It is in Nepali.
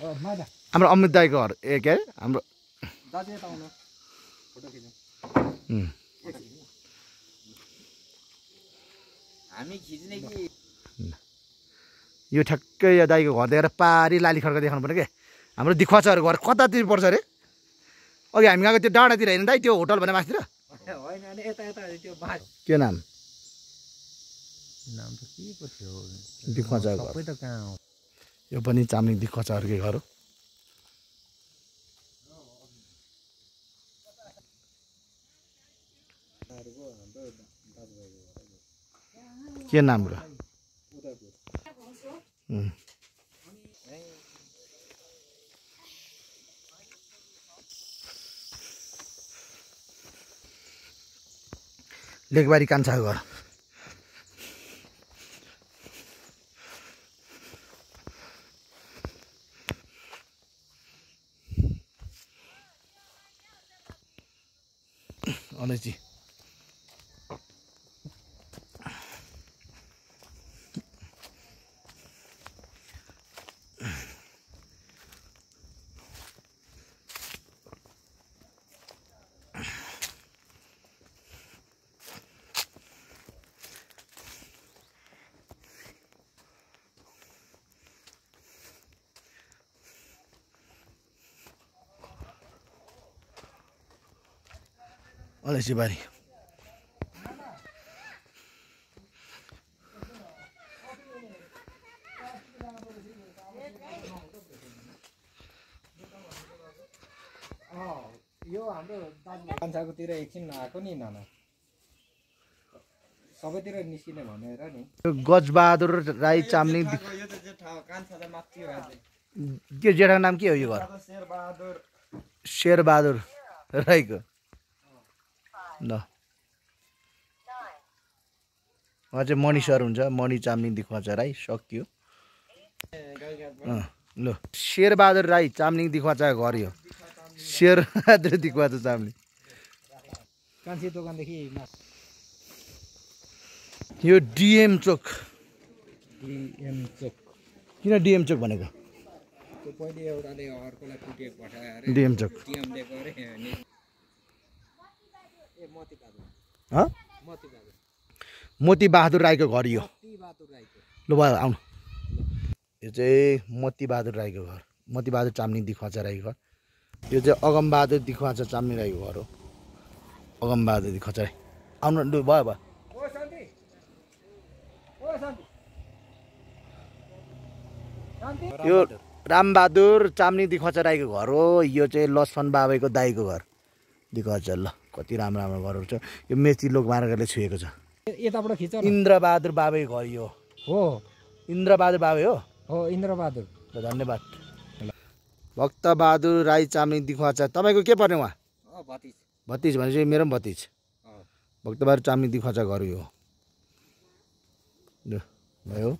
हाम्रो अमित दाईको घर ए के? अरे हाम्रो दाजु यता आउनु फोटो खिचौँ उम्, हामी खिच्ने कि? यो ठ्याक्कै यो दाईको घर देखेर पारी लाली खड्का देखाउनु पर्ने के? हाम्रो दिखुवाचाहरू घर कतातिर पर्छ अरे? अघि हामी गएको त्यो डाँडातिर होइन दाई त्यो होटल भने बाँस। के नाम? नाम त के पो थियो? यो पनि चाम्लिङ दिखुवाचाहरूकै घर हो के नाम र. लेखबारी कान्छाको घर। अनेजी अलैँची बारी यो हाम्रो कान्छाकोतिर एकछिन आएको नि नाना सबैतिर निस्किने भनेर नि गजबहादुर राई चाम्लिङ के जेठाको नाम के हो यो घर? शेरबहादुर। शेरबहादुर राईको। ल। उहाँ चाहिँ मणि सर हुन्छ मणि चामलिङ दिखुवाचा राई सकियो। ल। शेरबहादुर राई चामलिङ दिखुवाचाको घर यो शेरबहादुर दिखुवाचा चामलिङ। कान्छी दोकानदेखि यो डिएम चोक। डिएम चोक। किन डिएम चोक भनेको? डिएम चोक टिएम दिएको अरे अनि ए मती बहादुर राईको घर यो। ल भयो आउनु। यो चाहिँ मोती बहादुर राईको घर। मोती बहादुर चामलिङ दिखुवाचा राईको घर। यो चाहिँ अगम बहादुर दिखुवाचा चामलिङ राईको घर हो। अगम बहादुर दिखुवाचा राई। आउनु लु भयो भयो। यो रामबहादुर चामलिङ दिखुवाचा राईको घर हो। यो चाहिँ लक्ष्मण बाबाको दाईको घर। दिखुवाचा ल। कति राम्रो राम्रो घरहरू छ। यो मेची लोक मार्गले छुएको छ। यताबाट खिच इन्द्रबहादुर बाबैको घर यो। हो। इन्द्रबहादुर बाबै हो? हो इन्द्रबहादुर। धन्यवाद। भक्तबहादुर राई चामलिङ दिखुवाचा तपाईँको के पर्ने उहाँ? भतिज। भतिज भनेपछि मेरो पनि भतिज। भक्तबहादुर चामलिङ दिखुवाचा घर यो। ल भयो।